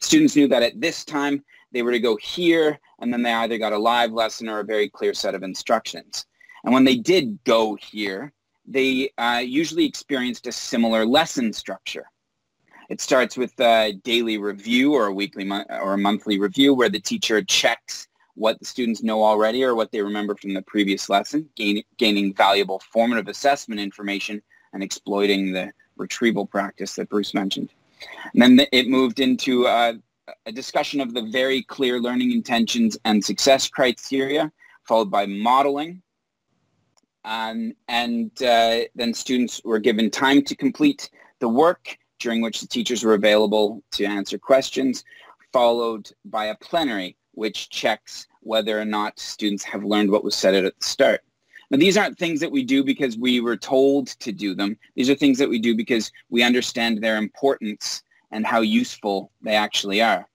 Students knew that at this time they were to go here and then they either got a live lesson or a very clear set of instructions. And when they did go here, they uh, usually experienced a similar lesson structure. It starts with a daily review or a weekly or a monthly review where the teacher checks what the students know already or what they remember from the previous lesson, gain, gaining valuable formative assessment information and exploiting the retrieval practice that Bruce mentioned. And then it moved into uh, a discussion of the very clear learning intentions and success criteria, followed by modeling. Um, and uh, then students were given time to complete the work during which the teachers were available to answer questions, followed by a plenary, which checks whether or not students have learned what was said at the start. Now, these aren't things that we do because we were told to do them. These are things that we do because we understand their importance and how useful they actually are.